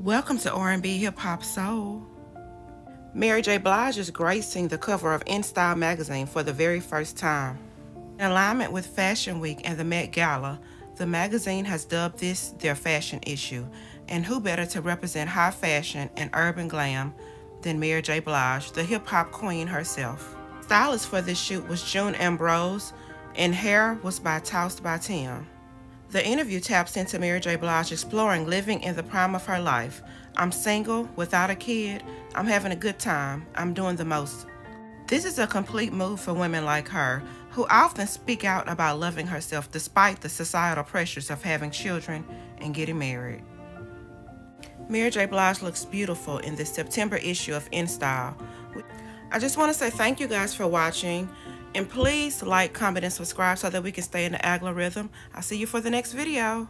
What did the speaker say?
Welcome to R&B Hip Hop Soul. Mary J. Blige is gracing the cover of InStyle magazine for the very first time. In alignment with Fashion Week and the Met Gala, the magazine has dubbed this their fashion issue, and who better to represent high fashion and urban glam than Mary J. Blige, the hip hop queen herself. Stylist for this shoot was June Ambrose, and hair was by Tossed by Tim. The interview taps into Mary J. Blige exploring living in the prime of her life. I'm single, without a kid, I'm having a good time, I'm doing the most. This is a complete move for women like her, who often speak out about loving herself despite the societal pressures of having children and getting married. Mary J. Blige looks beautiful in this September issue of InStyle. I just want to say thank you guys for watching. And please like, comment, and subscribe so that we can stay in the algorithm. I'll see you for the next video.